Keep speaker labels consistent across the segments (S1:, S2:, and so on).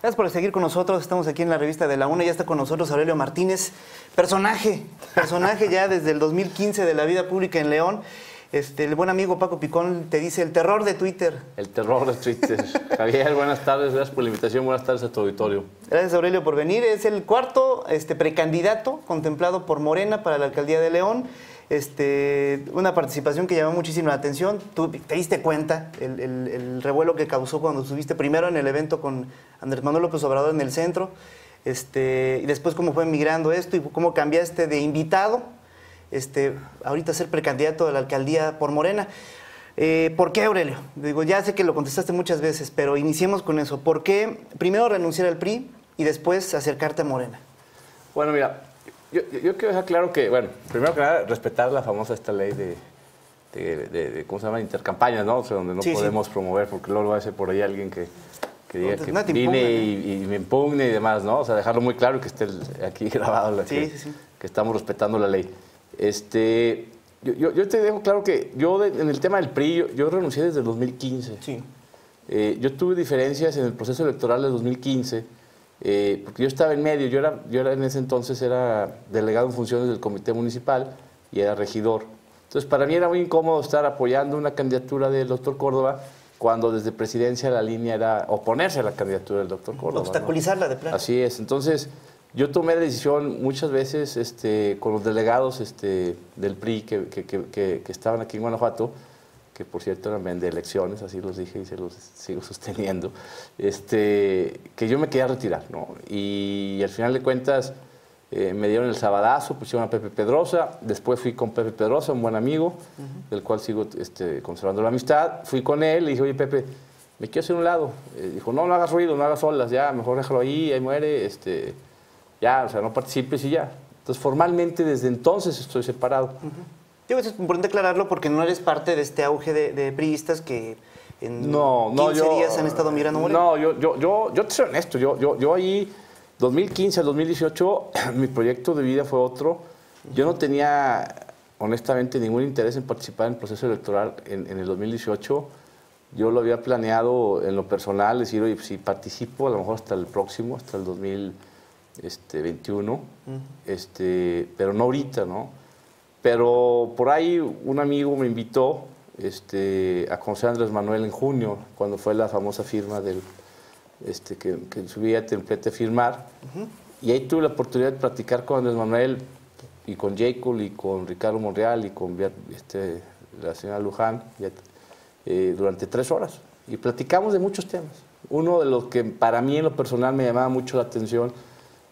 S1: Gracias por seguir con nosotros. Estamos aquí en la revista de la UNA. Ya está con nosotros Aurelio Martínez, personaje, personaje ya desde el 2015 de la vida pública en León. Este, el buen amigo Paco Picón te dice el terror de Twitter.
S2: El terror de Twitter. Javier, buenas tardes, gracias por la invitación, buenas tardes a tu auditorio.
S1: Gracias Aurelio por venir. Es el cuarto este, precandidato contemplado por Morena para la alcaldía de León. Este, una participación que llamó muchísimo la atención. Tú te diste cuenta el, el, revuelo que causó cuando estuviste primero en el evento con Andrés Manuel López Obrador en el centro, este, y después cómo fue migrando esto y cómo cambiaste de invitado, este, ahorita ser precandidato a la alcaldía por Morena. Eh, ¿Por qué, Aurelio? Digo, ya sé que lo contestaste muchas veces, pero iniciemos con eso. ¿Por qué primero renunciar al PRI y después acercarte a Morena?
S2: Bueno, mira, yo, quiero dejar claro que, bueno, primero que nada, respetar la famosa esta ley de, de, ¿cómo se llama? Intercampañas, ¿no? O sea, donde no podemos promover, porque luego va a ser por ahí alguien que, que diga que vine y, me impugne y demás, ¿no? O sea, dejarlo muy claro que esté aquí grabado, que, que, estamos respetando la ley. Este, yo, yo, te dejo claro que yo en el tema del PRI, yo, renuncié desde el 2015.
S1: Sí.
S2: Eh, yo tuve diferencias en el proceso electoral de 2015 eh, porque yo estaba en medio, yo era, yo era en ese entonces era delegado en funciones del comité municipal y era regidor. Entonces para mí era muy incómodo estar apoyando una candidatura del doctor Córdoba cuando desde presidencia la línea era oponerse a la candidatura del doctor Córdoba.
S1: Obstaculizarla de plano.
S2: Así es, entonces yo tomé la decisión muchas veces este, con los delegados este, del PRI que, que, que, que estaban aquí en Guanajuato, que por cierto eran de elecciones, así los dije y se los sigo sosteniendo, este, que yo me quería retirar, ¿no? Y, al final de cuentas eh, me dieron el sabadazo, pusieron a Pepe Pedrosa, después fui con Pepe Pedrosa, un buen amigo, del cual sigo este, conservando la amistad, fui con él y dije, oye Pepe, me quiero hacer un lado. Eh, dijo, no, no hagas ruido, no hagas olas, ya, mejor déjalo ahí, ahí muere, este, ya, o sea, no participes y ya. Entonces, formalmente desde entonces estoy separado.
S1: Es importante aclararlo porque no eres parte de este auge de, de priistas que en
S2: no, 15
S1: días han estado mirando Morena.
S2: No, yo, yo, yo, yo te soy honesto, yo, yo, yo ahí, 2015 al 2018, mi proyecto de vida fue otro. Yo no tenía, honestamente, ningún interés en participar en el proceso electoral en, en el 2018. Yo lo había planeado en lo personal, decir, oye, si participo, a lo mejor hasta el próximo, hasta el 2021, este, pero no ahorita, ¿no? Pero por ahí un amigo me invitó este, a conocer a Andrés Manuel en junio, cuando fue la famosa firma del, este, que, que subí a Templete a firmar. Y ahí tuve la oportunidad de practicar con Andrés Manuel y con Jacob y con Ricardo Monreal y con este, la señora Luján eh, durante tres horas. Y platicamos de muchos temas. Uno de los que para mí en lo personal me llamaba mucho la atención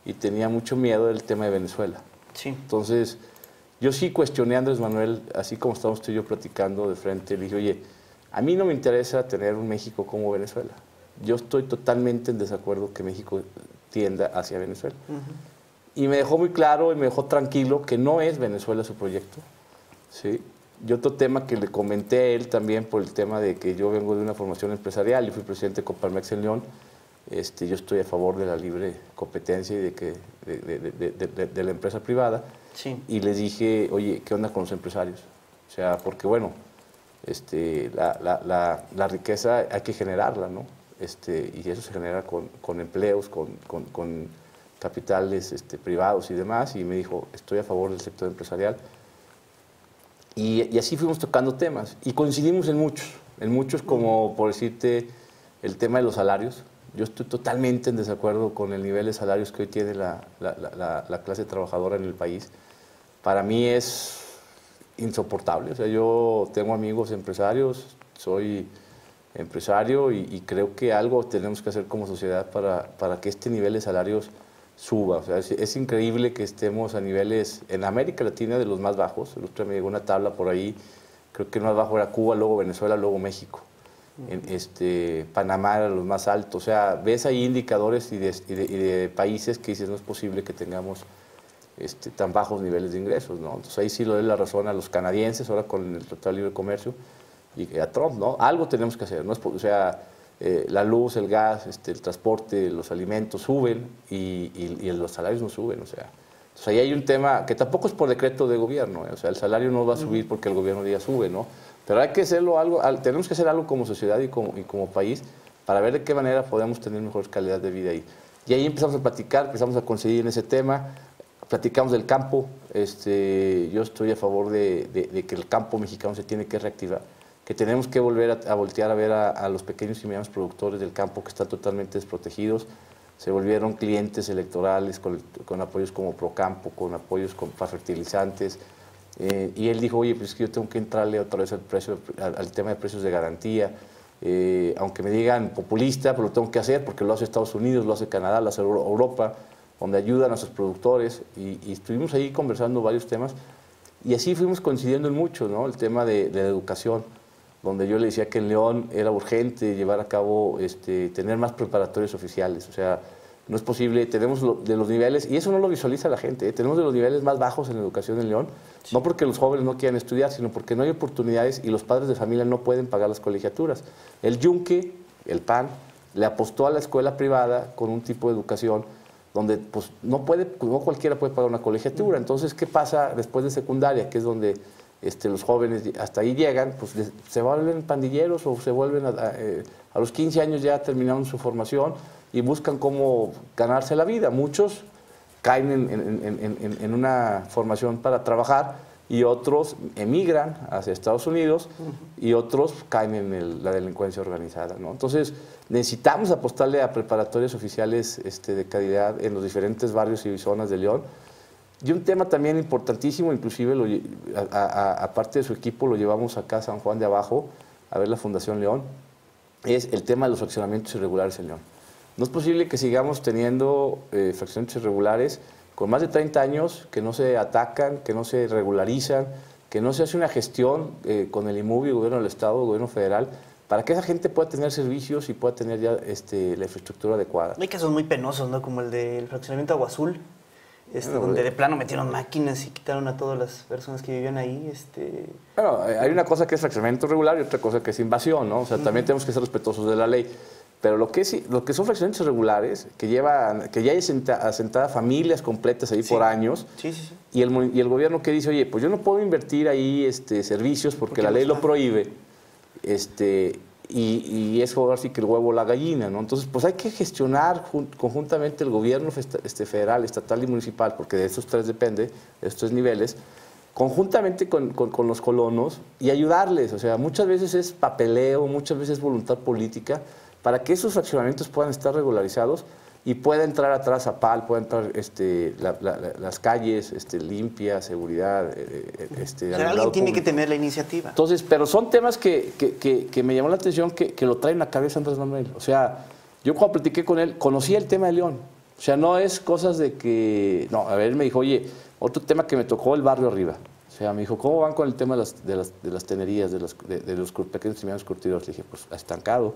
S2: y tenía mucho miedo era el tema de Venezuela.
S1: Sí.
S2: Entonces, yo sí cuestioné a Andrés Manuel, así como estamos tú y yo platicando de frente, le dije, oye, a mí no me interesa tener un México como Venezuela. Yo estoy totalmente en desacuerdo que México tienda hacia Venezuela. Y me dejó muy claro y me dejó tranquilo que no es Venezuela su proyecto. ¿sí? Y otro tema que le comenté a él también por el tema de que yo vengo de una formación empresarial y fui presidente de Coparmex en León, este, yo estoy a favor de la libre competencia y de, que, de la empresa privada. Y les dije, oye, ¿qué onda con los empresarios? O sea, porque bueno, este, la, la, la, riqueza hay que generarla, ¿no? Este, y eso se genera con, con empleos, con, con, capitales este, privados y demás. Y me dijo, estoy a favor del sector empresarial. Y, así fuimos tocando temas. Y coincidimos en muchos, en muchos como, por decirte, el tema de los salarios. Yo estoy totalmente en desacuerdo con el nivel de salarios que hoy tiene la, la clase trabajadora en el país para mí es insoportable. O sea, yo tengo amigos empresarios, soy empresario y, creo que algo tenemos que hacer como sociedad para, para que este nivel de salarios suba. O sea, es, increíble que estemos a niveles en América Latina de los más bajos. El otro día llegó una tabla por ahí, creo que el más bajo era Cuba, luego Venezuela, luego México. En este, Panamá era los más altos. O sea, ves ahí indicadores y de países que dices no es posible que tengamos este, tan bajos niveles de ingresos, ¿no? Entonces ahí sí lo doy la razón a los canadienses, ahora con el Tratado de Libre Comercio, y a Trump, ¿no? Algo tenemos que hacer, ¿no? o sea, eh, la luz, el gas, este, el transporte, los alimentos suben y, y, los salarios no suben, o sea. Entonces ahí hay un tema que tampoco es por decreto de gobierno, ¿eh? o sea, el salario no va a subir porque el gobierno ya sube, ¿no? Pero hay que hacerlo algo, tenemos que hacer algo como sociedad y como, y como país para ver de qué manera podemos tener mejor calidad de vida ahí. Y ahí empezamos a platicar, empezamos a conseguir en ese tema, platicamos del campo, este, yo estoy a favor de, que el campo mexicano se tiene que reactivar, que tenemos que volver a, voltear a ver a, los pequeños y medianos productores del campo que están totalmente desprotegidos, se volvieron clientes electorales con, apoyos como Procampo, con apoyos para fertilizantes, eh, y él dijo, oye, pues que yo tengo que entrarle otra vez al, precio, al, tema de precios de garantía, eh, aunque me digan populista, pero lo tengo que hacer porque lo hace Estados Unidos, lo hace Canadá, lo hace Europa, donde ayudan a sus productores, y, estuvimos ahí conversando varios temas, y así fuimos coincidiendo en mucho, ¿no? El tema de, de, la educación, donde yo le decía que en León era urgente llevar a cabo, este, tener más preparatorios oficiales, o sea, no es posible, tenemos de los niveles, y eso no lo visualiza la gente, ¿eh? tenemos de los niveles más bajos en educación en León, no porque los jóvenes no quieran estudiar, sino porque no hay oportunidades y los padres de familia no pueden pagar las colegiaturas. El Yunque, el PAN, le apostó a la escuela privada con un tipo de educación donde pues, no, puede, no cualquiera puede pagar una colegiatura. Entonces, ¿qué pasa después de secundaria, que es donde este, los jóvenes hasta ahí llegan, pues se vuelven pandilleros o se vuelven a, eh, a los 15 años ya terminaron su formación y buscan cómo ganarse la vida. Muchos caen en, una formación para trabajar y otros emigran hacia Estados Unidos y otros caen en la delincuencia organizada. ¿no? Entonces, necesitamos apostarle a preparatorias oficiales este, de calidad en los diferentes barrios y zonas de León. Y un tema también importantísimo, inclusive aparte de su equipo, lo llevamos acá a San Juan de Abajo, a ver la Fundación León, es el tema de los fraccionamientos irregulares en León. No es posible que sigamos teniendo eh, fraccionamientos irregulares con más de 30 años que no se atacan, que no se regularizan, que no se hace una gestión eh, con el IMUBI, gobierno del Estado, gobierno federal, para que esa gente pueda tener servicios y pueda tener ya este, la infraestructura adecuada.
S1: Hay casos muy penosos, ¿no? Como el del fraccionamiento Agua Azul, este, donde de plano metieron máquinas y quitaron a todas las personas que vivían ahí. Este...
S2: Bueno, hay una cosa que es fraccionamiento regular y otra cosa que es invasión, ¿no? O sea, también tenemos que ser respetuosos de la ley. Pero lo que, es, lo que son fraccionamientos regulares, que, llevan, que ya hay asentadas familias completas ahí por años, Y, el, y el gobierno que dice, oye, pues yo no puedo invertir ahí este, servicios porque, la ley lo prohíbe, este, y, y es así que el huevo la gallina, ¿no? Entonces, pues hay que gestionar conjuntamente el gobierno este, federal, estatal y municipal, porque de estos tres depende, de estos tres niveles, conjuntamente con, con, los colonos y ayudarles. O sea, muchas veces es papeleo, muchas veces es voluntad política, para que esos fraccionamientos puedan estar regularizados y pueda entrar atrás a PAL, pueda entrar este, las calles este, limpias, seguridad. Eh,
S1: eh, este, alguien tiene que tener la iniciativa.
S2: Entonces, pero son temas que, que, que, me llamó la atención que, que, lo traen a cabeza Andrés Manuel. O sea, yo cuando platiqué con él, conocía el tema de León. O sea, no es cosas de que... No, a ver, él me dijo, oye, otro tema que me tocó el barrio arriba. O sea, me dijo, ¿cómo van con el tema de las, de las, de las tenerías, de los, de, los pequeños y medianos curtidores? Le dije, pues estancado.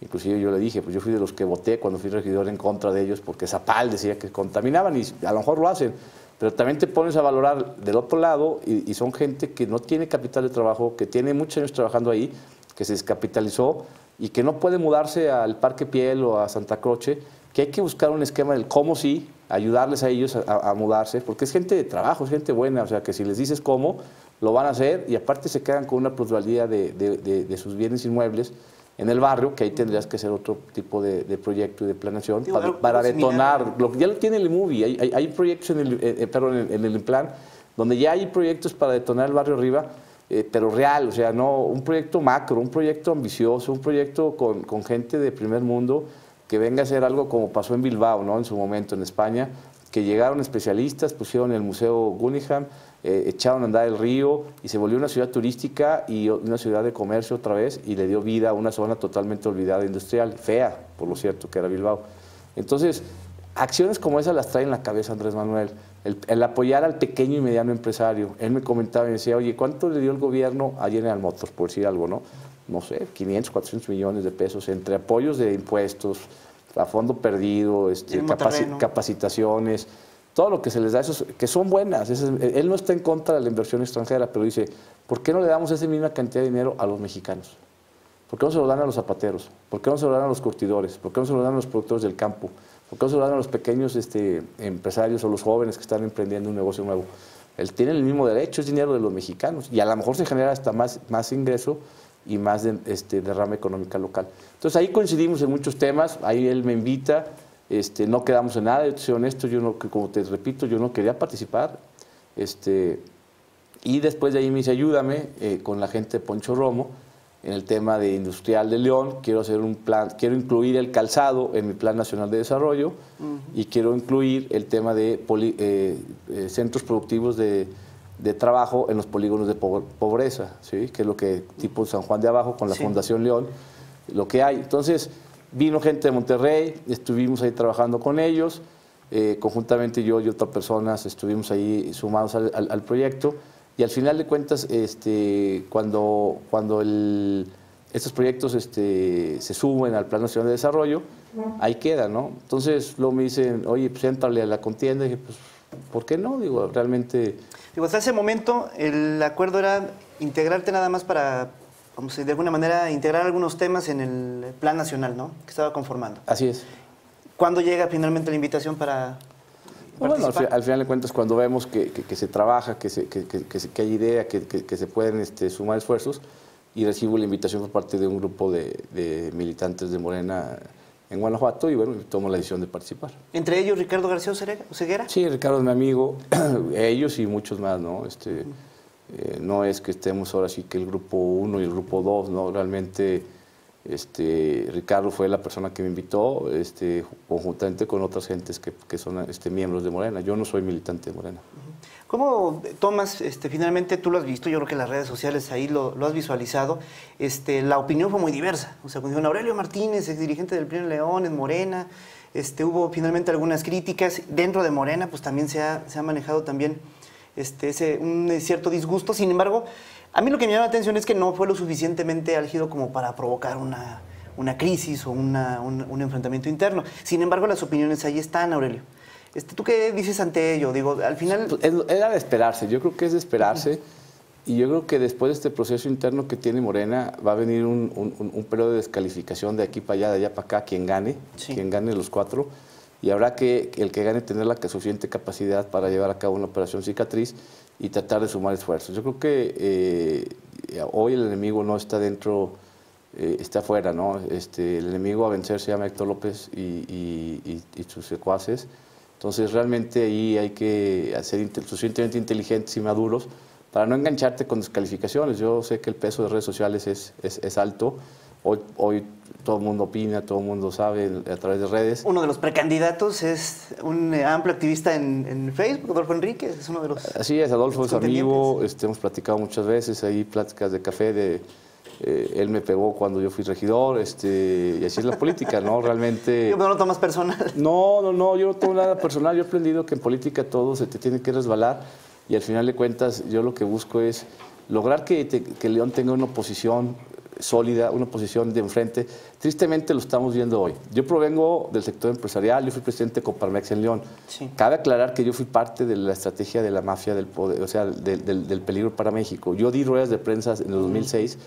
S2: Inclusive yo le dije, pues yo fui de los que voté cuando fui regidor en contra de ellos porque Zapal decía que contaminaban y a lo mejor lo hacen, pero también te pones a valorar del otro lado y, son gente que no tiene capital de trabajo, que tiene muchos años trabajando ahí, que se descapitalizó y que no puede mudarse al Parque Piel o a Santa Croce, que hay que buscar un esquema del cómo sí, ayudarles a ellos a, mudarse, porque es gente de trabajo, es gente buena, o sea que si les dices cómo, lo van a hacer y aparte se quedan con una plusvalía de, de sus bienes inmuebles en el barrio, que ahí tendrías que hacer otro tipo de, proyecto y de planeación para, detonar. Lo, ya lo tiene el movie hay, hay, proyectos en el, eh, eh, en, el plan donde ya hay proyectos para detonar el barrio arriba, eh, pero real, o sea, no un proyecto macro, un proyecto ambicioso, un proyecto con, con, gente de primer mundo que venga a hacer algo como pasó en Bilbao, ¿no? En su momento en España, que llegaron especialistas, pusieron el Museo Gunningham, eh, echaron a andar el río y se volvió una ciudad turística y una ciudad de comercio otra vez y le dio vida a una zona totalmente olvidada industrial, fea, por lo cierto, que era Bilbao. Entonces, acciones como esas las trae en la cabeza Andrés Manuel. El, apoyar al pequeño y mediano empresario. Él me comentaba y decía, oye, ¿cuánto le dio el gobierno a General Motors, por decir algo, no? No sé, 500, 400 millones de pesos entre apoyos de impuestos, a fondo perdido, este, capacitaciones todo lo que se les da, esos, que son buenas. él no está en contra de la inversión extranjera, pero dice, ¿por qué no le damos esa misma cantidad de dinero a los mexicanos? ¿Por qué no se lo dan a los zapateros? ¿Por qué no se lo dan a los curtidores? ¿Por qué no se lo dan a los productores del campo? ¿Por qué no se lo dan a los pequeños este, empresarios o los jóvenes que están emprendiendo un negocio nuevo? Él tiene el mismo derecho, es dinero de los mexicanos y a lo mejor se genera hasta más, más ingreso y más de, este, derrama económica local. Entonces ahí coincidimos en muchos temas, ahí él me invita, este, no quedamos en nada, yo soy honesto, yo no, como te repito, yo no quería participar. Este, y después de ahí me dice, ayúdame eh, con la gente de Poncho Romo en el tema de industrial de León, quiero hacer un plan, quiero incluir el calzado en mi plan nacional de desarrollo y quiero incluir el tema de eh, eh, centros productivos de, de, trabajo en los polígonos de pobreza, ¿sí? que es lo que tipo San Juan de Abajo con la Fundación León, lo que hay. Entonces vino gente de Monterrey, estuvimos ahí trabajando con ellos, eh, conjuntamente yo y otras personas estuvimos ahí sumados al, proyecto. Y al final de cuentas, este, cuando, cuando estos proyectos este, se suben al Plan Nacional de Desarrollo, ahí queda, ¿no? Entonces luego me dicen, oye, pues entrale a la contienda. Y dije, pues, ¿por qué no? Digo, realmente...
S1: Digo, hasta ese momento el acuerdo era integrarte nada más para, de alguna manera, integrar algunos temas en el Plan Nacional, ¿no? Que estaba conformando.
S2: Así es.
S1: ¿Cuándo llega finalmente la invitación para,
S2: bueno, al, final de cuentas, cuando vemos que, se trabaja, que, se, que, hay idea, que, se pueden este, sumar esfuerzos, y recibo la invitación por parte de un grupo de, militantes de Morena en Guanajuato y bueno, tomo la decisión de participar.
S1: ¿Entre ellos Ricardo García Oseguera?
S2: Sí, Ricardo es mi amigo, ellos y muchos más, ¿no? Este, eh, no es que estemos ahora sí que el grupo 1 y el grupo 2, ¿no? Realmente este, Ricardo fue la persona que me invitó, este, conjuntamente con otras gentes que, son este, miembros de Morena. Yo no soy militante de Morena.
S1: ¿Cómo tomas, este, finalmente tú lo has visto, yo creo que en las redes sociales ahí lo, has visualizado, este, la opinión fue muy diversa. O sea, cuando Aurelio Martínez, ex dirigente del Pleno León, en Morena, este, hubo finalmente algunas críticas. Dentro de Morena, pues también se ha, se ha manejado también este, ese, un cierto disgusto. Sin embargo, a mí lo que me llama la atención es que no fue lo suficientemente álgido como para provocar una, crisis o un, enfrentamiento interno. Sin embargo, las opiniones ahí están, Aurelio. Este, ¿Tú qué dices ante ello? Digo, al final...
S2: Pues, era de esperarse, yo creo que es de esperarse. Y yo creo que después de este proceso interno que tiene Morena, va a venir un, periodo de descalificación de aquí para allá, de allá para acá, quien gane, quien gane los cuatro. Y habrá que el que gane tener la suficiente capacidad para llevar a cabo una operación cicatriz y tratar de sumar esfuerzos. Yo creo que eh, hoy el enemigo no está dentro, eh, está afuera, ¿no? Este, el enemigo a vencer se llama Héctor López y, sus secuaces. Entonces realmente ahí hay que ser suficientemente inteligentes y maduros para no engancharte con descalificaciones. Yo sé que el peso de redes sociales es, es, es alto. Hoy, hoy todo el mundo opina, todo el mundo sabe a través de redes.
S1: Uno de los precandidatos es un eh, amplio activista en, Facebook, Adolfo Enríquez, es uno de los...
S2: Así es, Adolfo es amigo, este, hemos platicado muchas veces, ahí pláticas de café de... Eh, él me pegó cuando yo fui regidor, este, y así es la política, ¿no? Realmente...
S1: ¿No lo tomas personal?
S2: No, no, no, yo no tomo nada personal. Yo he aprendido que en política todo se te tiene que resbalar y al final de cuentas yo lo que busco es lograr que, que León tenga una oposición sólida, una posición de enfrente. Tristemente lo estamos viendo hoy. Yo provengo del sector empresarial, yo fui presidente de Coparmex en León. Cabe aclarar que yo fui parte de la estrategia de la mafia del poder, o sea, del, peligro para México. Yo di ruedas de prensa en el 2006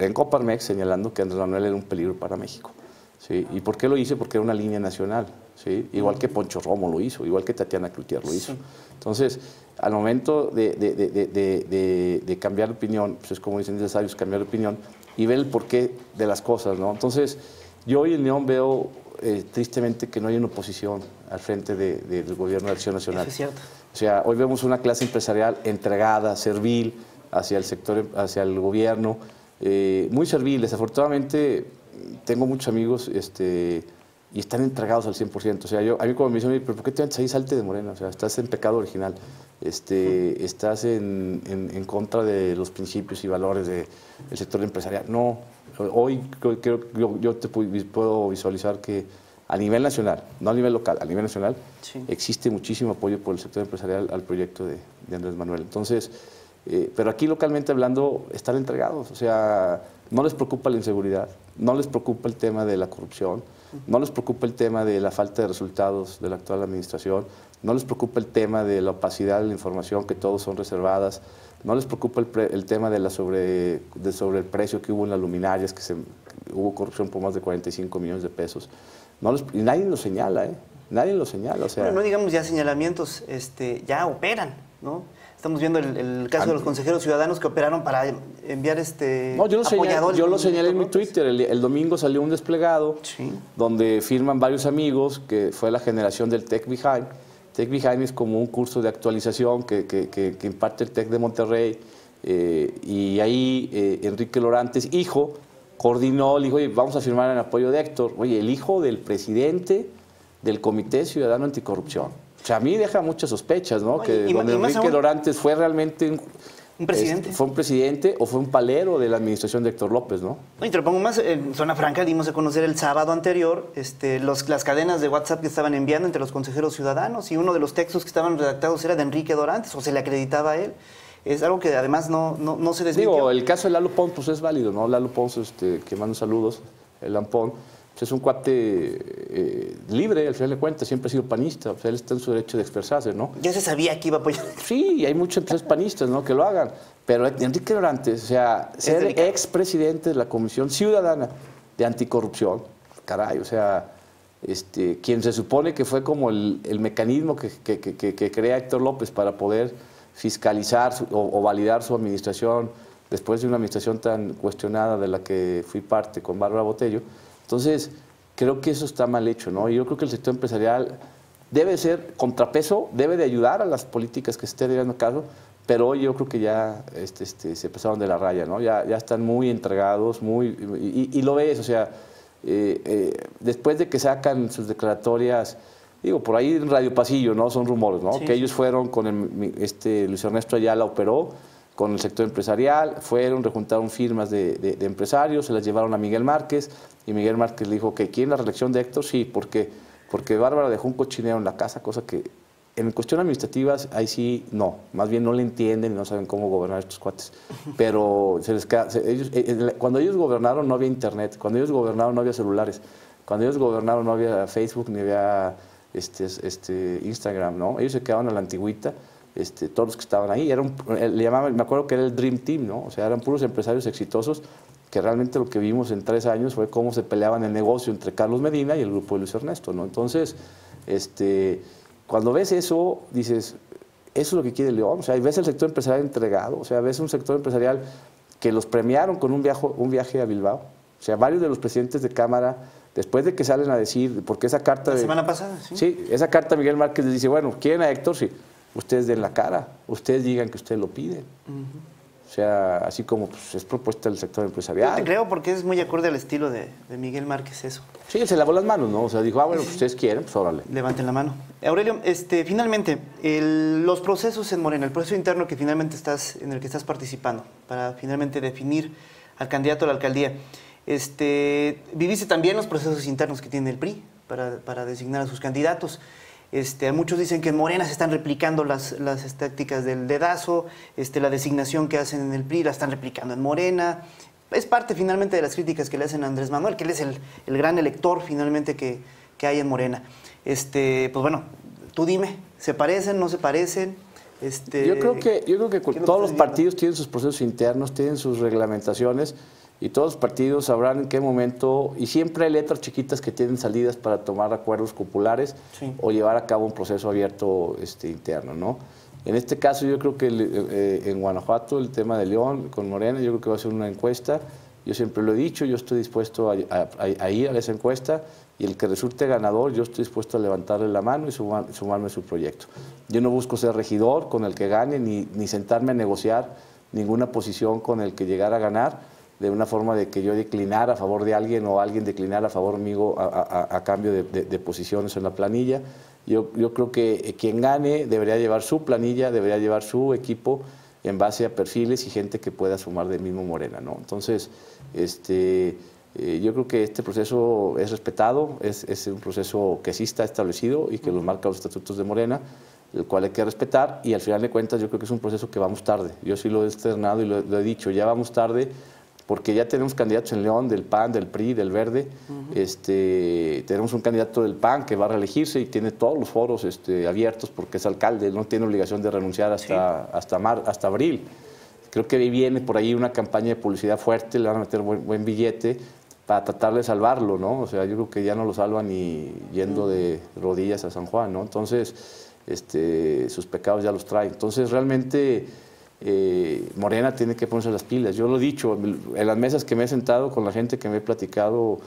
S2: en Coparmex señalando que Andrés Manuel era un peligro para México. ¿sí? ¿Y por qué lo hice? Porque era una línea nacional. ¿sí? Igual que Poncho Romo lo hizo, igual que Tatiana Cloutier lo hizo. Entonces, al momento de, de, cambiar de opinión, pues es como dicen necesarios cambiar de opinión, y ver el porqué de las cosas, ¿no? Entonces, yo hoy en León veo eh, tristemente que no hay una oposición al frente del gobierno de Acción Nacional.
S1: es cierto.
S2: O sea, hoy vemos una clase empresarial entregada, servil hacia el sector, hacia el gobierno, eh, muy servil. Desafortunadamente, tengo muchos amigos este, y están entregados al 100%. O sea, yo, a mí como me dicen, ¿pero por qué te vas ahí? Salte de Morena. O sea, estás en pecado original. Este, estás en, en, contra de los principios y valores del sector empresarial. No, hoy creo, yo, yo te puedo visualizar que a nivel nacional, no a nivel local, a nivel nacional, existe muchísimo apoyo por el sector empresarial al proyecto de, de Andrés Manuel. Entonces, eh, pero aquí localmente hablando, están entregados. O sea, no les preocupa la inseguridad, no les preocupa el tema de la corrupción, no les preocupa el tema de la falta de resultados de la actual administración, no les preocupa el tema de la opacidad de la información, que todos son reservadas, no les preocupa el, tema de la sobre, de el precio que hubo en las luminarias, que se, hubo corrupción por más de 45 millones de pesos. No nadie lo señala, ¿eh? Nadie lo señala. O sea,
S1: no digamos ya señalamientos, este, ya operan ¿no? Estamos viendo el, caso de los consejeros ciudadanos que operaron para enviar este
S2: no, yo lo señalé, yo lo señalé en mi Twitter. El, domingo salió un desplegado donde firman varios amigos, que fue la generación del Tech Behind. Tech Behind es como un curso de actualización que, que, que, imparte el Tech de Monterrey. Eh, y ahí eh, Enrique Lorantes, hijo, coordinó, le dijo, oye, vamos a firmar en apoyo de Héctor. Oye, el hijo del presidente del Comité Ciudadano Anticorrupción. O sea, a mí deja muchas sospechas, ¿no? que don Enrique Lorantes fue realmente
S1: un, presidente.
S2: fue un presidente o fue un palero de la administración de Héctor López, ¿no?
S1: Y te lo pongo más, en zona franca dimos a conocer el sábado anterior este, los, las cadenas de WhatsApp que estaban enviando entre los consejeros ciudadanos y uno de los textos que estaban redactados era de Enrique Dorantes o se le acreditaba a él. Es algo que además no, no, no se desmintió.
S2: Digo, el caso de Lalo Pons pues es válido, ¿no? Lalo Pons, este, que manda saludos, el Lampón es un cuate eh, libre, al final de cuentas, siempre ha sido panista, o sea, él está en su derecho de expresarse, ¿no?
S1: Ya se sabía que iba a apoyar.
S2: Sí, hay muchos panistas, ¿no?, que lo hagan. Pero Enrique Dorantes, o sea, ser expresidente de la Comisión Ciudadana de Anticorrupción, caray, o sea, este, quien se supone que fue como el, mecanismo que, que, crea Héctor López para poder fiscalizar o, o validar su administración después de una administración tan cuestionada de la que fui parte con Bárbara Botello, entonces, creo que eso está mal hecho, ¿no? Yo creo que el sector empresarial debe ser contrapeso, debe de ayudar a las políticas que se estén llevando a cabo, pero hoy yo creo que ya este, este, se pasaron de la raya, ¿no? Ya, ya están muy entregados, muy... Y, lo ves, o sea, eh, eh, después de que sacan sus declaratorias, digo, por ahí en Radio Pasillo, ¿no? Son rumores, ¿no? que ellos fueron con el, este, Luis Ernesto Ayala operó, con el sector empresarial, fueron, rejuntaron firmas de, empresarios, se las llevaron a Miguel Márquez y Miguel Márquez le dijo que quién la reelección de Héctor, sí, porque, porque Bárbara dejó un cochineo en la casa, cosa que en cuestiones administrativas ahí sí no, más bien no le entienden y no saben cómo gobernar estos cuates. Pero se les ellos, eh, eh, cuando ellos gobernaron no había internet, cuando ellos gobernaron no había celulares, cuando ellos gobernaron no había Facebook ni había este, este, Instagram, ¿no? Ellos se quedaban a la antigüita este, todos los que estaban ahí. Era eh, le llamaban, me acuerdo que era el Dream Team, ¿no? O sea, eran puros empresarios exitosos que realmente lo que vimos en tres años fue cómo se peleaban el negocio entre Carlos Medina y el grupo de Luis Ernesto, ¿no? Entonces, este, cuando ves eso, dices, eso es lo que quiere León. O sea, ves el sector empresarial entregado, o sea, ves un sector empresarial que los premiaron con un viaje, un viaje a Bilbao. O sea, varios de los presidentes de Cámara, después de que salen a decir, porque esa carta...
S1: La semana pasada, sí.
S2: Sí, esa carta Miguel Márquez les dice, bueno, ¿quieren a Héctor? Sí ustedes den la cara, ustedes digan que ustedes lo piden. O sea, así como pues, es propuesta del sector empresarial.
S1: Yo te creo porque es muy acorde al estilo de, Miguel Márquez eso.
S2: Sí, él se lavó las manos, ¿no? O sea, dijo, ah, bueno, pues ustedes quieren, pues órale.
S1: Levanten la mano. Aurelio, este, finalmente, los procesos en Morena, el proceso interno que finalmente estás, en el que estás participando, para finalmente definir al candidato a la alcaldía. Este, viviste también los procesos internos que tiene el PRI para, para designar a sus candidatos. Este, muchos dicen que en Morena se están replicando las, las tácticas del dedazo, este, la designación que hacen en el PRI la están replicando en Morena. Es parte finalmente de las críticas que le hacen a Andrés Manuel, que él es el, el gran elector finalmente que, que, hay en Morena. Este, pues bueno, tú dime, ¿se parecen, no se parecen?
S2: Este, yo creo que, yo creo que todos los partidos tienen sus procesos internos, tienen sus reglamentaciones y todos los partidos sabrán en qué momento, y siempre hay letras chiquitas que tienen salidas para tomar acuerdos populares o llevar a cabo un proceso abierto este, interno, ¿no? En este caso yo creo que eh, en Guanajuato el tema de León con Morena, yo creo que va a ser una encuesta, yo siempre lo he dicho, yo estoy dispuesto a, ir a esa encuesta y el que resulte ganador, yo estoy dispuesto a levantarle la mano y sumarme a su proyecto. Yo no busco ser regidor con el que gane, ni, ni sentarme a negociar ninguna posición con el que llegara a ganar, de una forma de que yo declinara a favor de alguien o alguien declinara a favor mío a, cambio de, posiciones en la planilla. Yo, yo creo que eh, quien gane debería llevar su planilla, debería llevar su equipo en base a perfiles y gente que pueda sumar del mismo Morena. ¿no? Entonces, este, eh, yo creo que este proceso es respetado, es, es, un proceso que sí está establecido y que lo marca los estatutos de Morena, el cual hay que respetar y al final de cuentas yo creo que es un proceso que vamos tarde. Yo sí lo he externado y lo he dicho, ya vamos tarde porque ya tenemos candidatos en León del PAN, del PRI, del Verde. este, tenemos un candidato del PAN que va a reelegirse y tiene todos los foros este, abiertos porque es alcalde, no tiene obligación de renunciar hasta, hasta, mar, hasta abril. Creo que viene por ahí una campaña de publicidad fuerte, le van a meter buen, buen billete para tratar de salvarlo, ¿no? O sea, yo creo que ya no lo salvan ni yendo de rodillas a San Juan, ¿no? Entonces, este, sus pecados ya los trae. Entonces realmente eh, Morena tiene que ponerse las pilas. Yo lo he dicho, en las mesas que me he sentado con la gente que me he platicado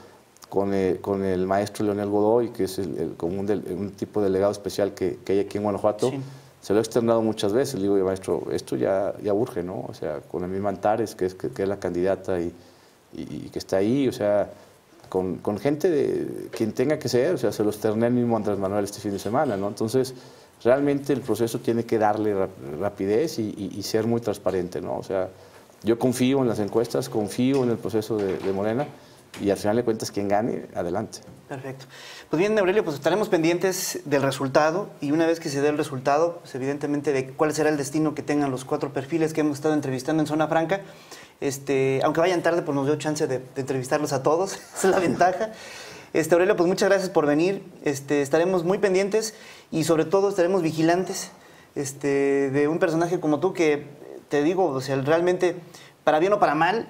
S2: con el, con el maestro Leonel Godoy, que es el, un, tipo de delegado especial que, que hay aquí en Guanajuato, se lo he externado muchas veces. Le digo, maestro, esto ya, ya urge, ¿no? O sea, con la misma Antares, que es, que, es la candidata y, y, que está ahí, o sea, con, gente de quien tenga que ser, o sea, se lo externé el mismo Andrés Manuel este fin de semana, ¿no? Entonces, realmente el proceso tiene que darle rapidez y, ser muy transparente, ¿no? O sea, yo confío en las encuestas, confío en el proceso de, Morena y al final de cuentas quien gane, adelante.
S1: Perfecto. Pues bien, Aurelio, pues estaremos pendientes del resultado y una vez que se dé el resultado, pues evidentemente de cuál será el destino que tengan los cuatro perfiles que hemos estado entrevistando en Zona Franca. Este, aunque vayan tarde, pues nos dio chance de, entrevistarlos a todos, esa es la ventaja. Este, Aurelio, pues muchas gracias por venir. Este, estaremos muy pendientes y sobre todo estaremos vigilantes este, de un personaje como tú que, te digo, o sea, realmente, para bien o para mal,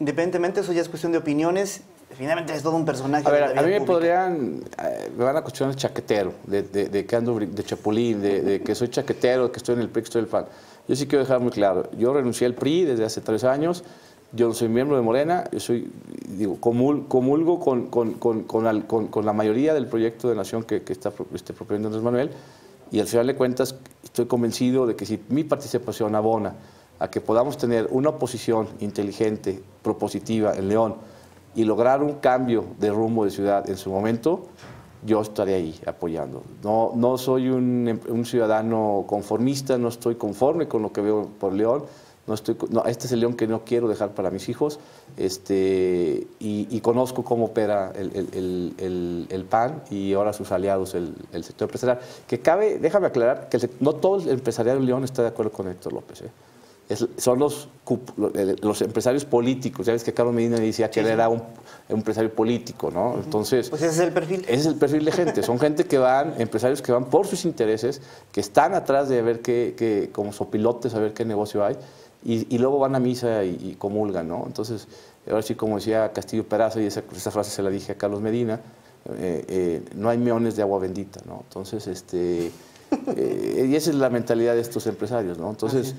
S1: independientemente, eso ya es cuestión de opiniones, finalmente es todo un personaje.
S2: A ver, a mí me podrían, eh, me van a cuestionar chaquetero, de, de, que ando de chapulín, de, que soy chaquetero, que estoy en el PRI, que estoy en el PAN. Yo sí quiero dejar muy claro, yo renuncié al PRI desde hace tres años, yo no soy miembro de Morena, yo soy, digo, comulgo con, con, con, con, la mayoría del proyecto de nación que, que está este, proponiendo Andrés Manuel y al final de cuentas estoy convencido de que si mi participación abona a que podamos tener una oposición inteligente, propositiva en León y lograr un cambio de rumbo de ciudad en su momento, yo estaré ahí apoyando. No, no soy un, ciudadano conformista, no estoy conforme con lo que veo por León, no estoy, este es el león que no quiero dejar para mis hijos este, y, conozco cómo opera el, el, el, PAN y ahora sus aliados, el, sector empresarial. Que cabe, déjame aclarar, que no todo el empresariado de León está de acuerdo con Héctor López. ¿eh? Son los, los empresarios políticos. Ya ves que Carlos Medina decía que él era un, empresario político, ¿no? Entonces...
S1: Pues ese es el perfil.
S2: Ese es el perfil de gente. Son gente que van, empresarios que van por sus intereses, que están atrás de ver qué, qué como sopilotes, a ver qué negocio hay y, luego van a misa y, comulgan, ¿no? Entonces, ahora sí, como decía Castillo Peraza, y esa, esa frase se la dije a Carlos Medina, eh, eh, no hay meones de agua bendita, ¿no? Entonces, este, eh, y esa es la mentalidad de estos empresarios, ¿no? Entonces,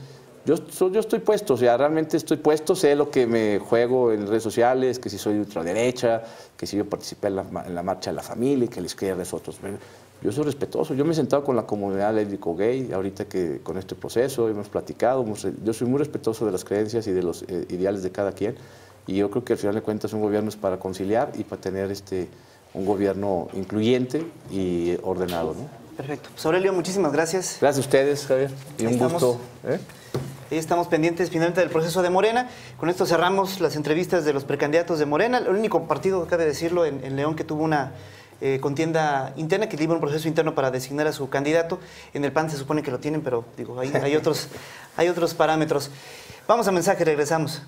S2: yo, yo estoy puesto, o sea, realmente estoy puesto, sé lo que me juego en redes sociales, que si soy ultraderecha, que si yo participé en la, en la marcha de la familia, que la izquierda es otros yo soy respetuoso. Yo me he sentado con la comunidad lésbico gay, ahorita que con este proceso hemos platicado. yo soy muy respetuoso de las creencias y de los eh, ideales de cada quien. Y yo creo que al final de cuentas un gobierno es para conciliar y para tener este, un gobierno incluyente y ordenado. ¿no?
S1: Perfecto. Pues Aurelio, muchísimas gracias.
S2: Gracias a ustedes, Javier. Y un gusto. ¿eh?
S1: Ahí estamos pendientes finalmente del proceso de Morena. Con esto cerramos las entrevistas de los precandidatos de Morena. El único partido, cabe decirlo, en León que tuvo una eh, contienda interna, que lleva un proceso interno para designar a su candidato. En el PAN se supone que lo tienen, pero digo, hay, otros, hay otros parámetros. Vamos a mensaje, regresamos.